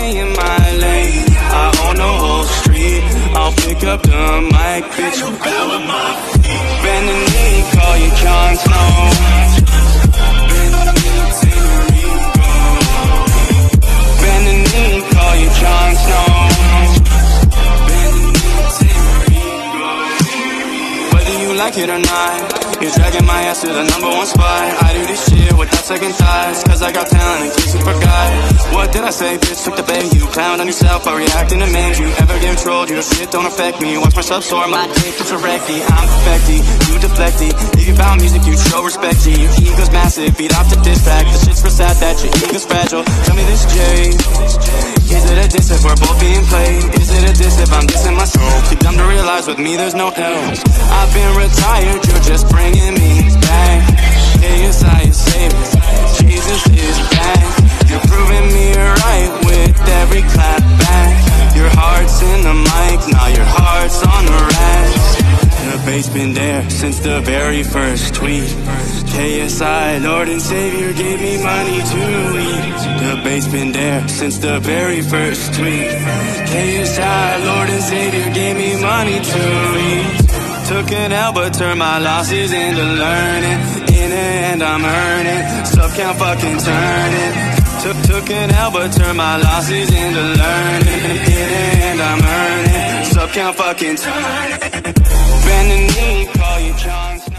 stay in my lane. I own the whole street. I'll pick up the mic, bitch. You fell on my feet. Bend the knee, call you Jon Snow. The knee, knee, call you Jon Snow. Whether you like it or not. You're dragging my ass to the number one spot. I do this shit without second thoughts Cause I got talent in case you forgot. What did I say, bitch, took the bait. You clown on yourself by reacting to memes You ever get trolled, your shit don't affect me. Watch myself soar, my dick is a recti I'm perfecty, you deflecty. If you found music, you show respect. Your ego's massive, beat off the diss track. The shit's for sad that your ego's fragile. Tell me this, Jay. Is it a diss if we're both being played? Is it a diss if I'm dissing myself? Too dumb to realize with me there's no else I've been retired, just bringing me back. Yes, I am saving. Jesus is back. You're proving me right with every clap back. Your heart's in the mic, now your heart's on the racks. The bass been there since the very first tweet. KSI, Lord and Savior, gave me money to eat. The bass been there since the very first tweet. KSI, Lord and Savior, gave me money to eat. Took an L but turned my losses into learning. In the end I'm earning. Stuff can't fucking turn it. Took, took an L but turned my losses into learning. In the end I'm earning. Stuff can't fucking turn it. Bend the knee, call you Jon